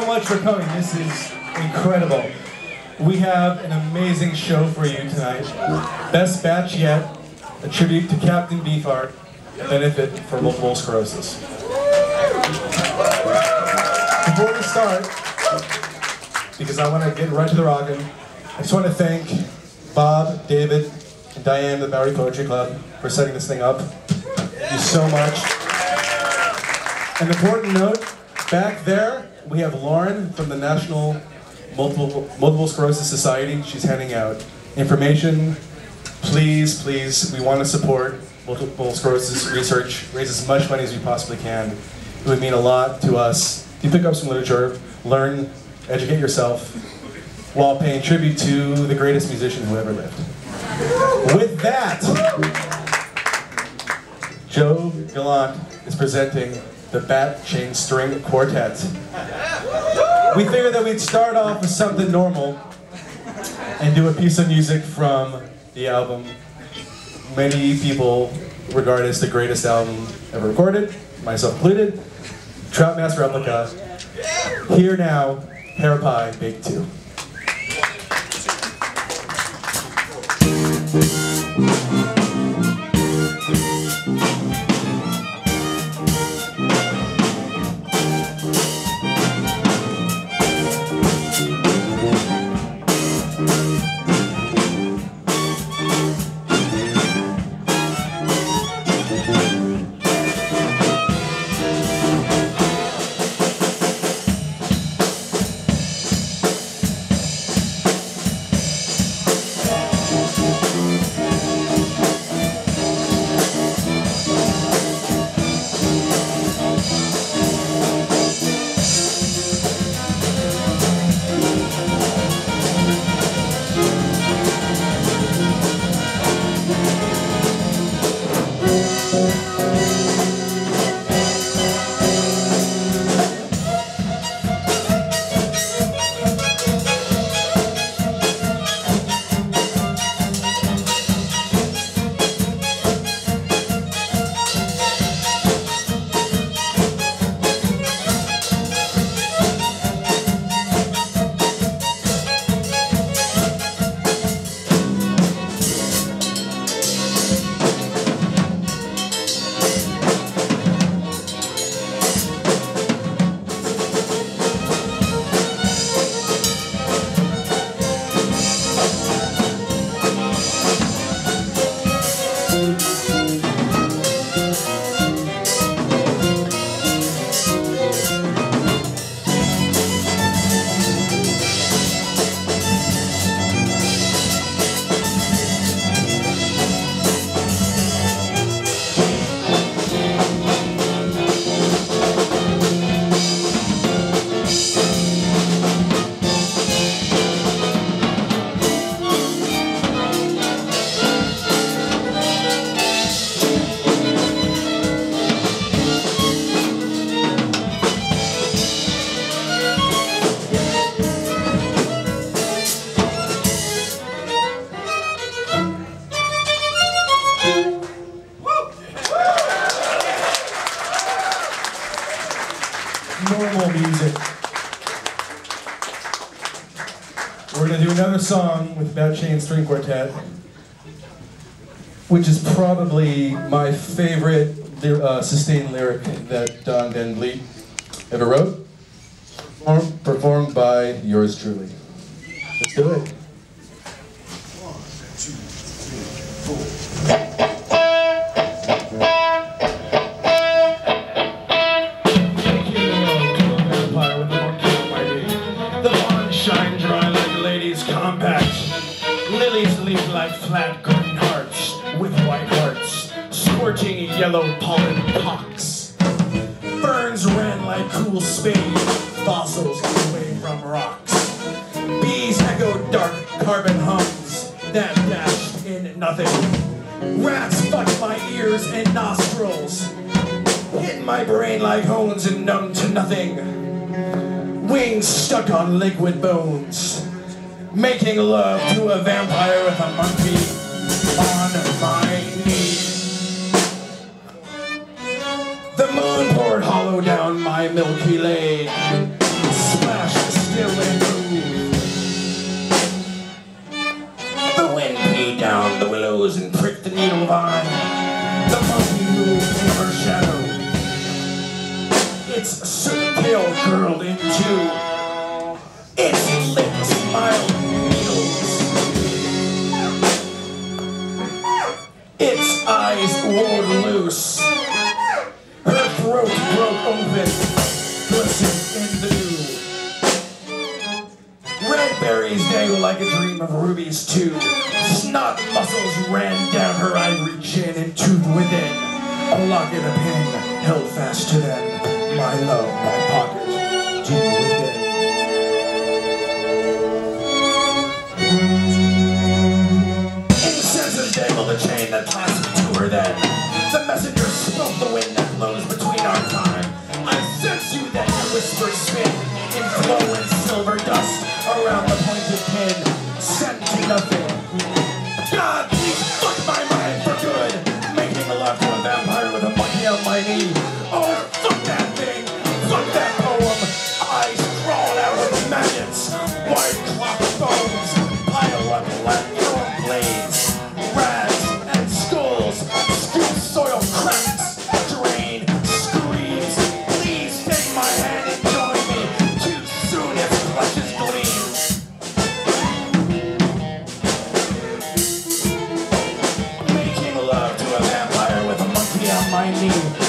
so much for coming. This is incredible. We have an amazing show for you tonight. Best batch yet, a tribute to Captain Beefheart, a benefit for multiple sclerosis. Before we start, because I want to get right to the rockin', I just want to thank Bob, David, and Diane the Bowery Poetry Club for setting this thing up. Thank you so much. An important note, back there, we have Lauren from the National Multiple, Multiple Sclerosis Society. She's handing out information. Please, please, we want to support multiple sclerosis research, raise as much money as we possibly can. It would mean a lot to us. If you pick up some literature, learn, educate yourself, while paying tribute to the greatest musician who ever lived. With that, Joe Gallant is presenting the Bat Chain String Quartet. We figured that we'd start off with something normal and do a piece of music from the album many people regard as the greatest album ever recorded, myself included, Trout Mask Replica. Here now, Hair Pie Bake 2. We're going to do another song with Bat Chain String Quartet, which is probably my favorite uh, sustained lyric that Don Van Vliet ever wrote, performed by yours truly. Let's do it. Like flat green hearts with white hearts, scorching yellow pollen pocks. Ferns ran like cool spades, fossils away from rocks. Bees echoed dark carbon hums that dashed in nothing. Rats fucked my ears and nostrils, hit my brain like hones and numb to nothing. Wings stuck on liquid bones making love to a vampire with a monkey on my knee. The moon poured hollow down my Milky Lane. Berries dangled like a dream of rubies too. Snot muscles ran down her ivory chin and tooth within. A locket, a pin held fast to them. My love, my pocket, deep pointed. Sent to nothing. God, please fuck my mind for good. Making love to a vampire with a monkey on my knee. Oh, fuck that thing. Fuck that poem. Eyes crawl out of the maggots. White clock bones Making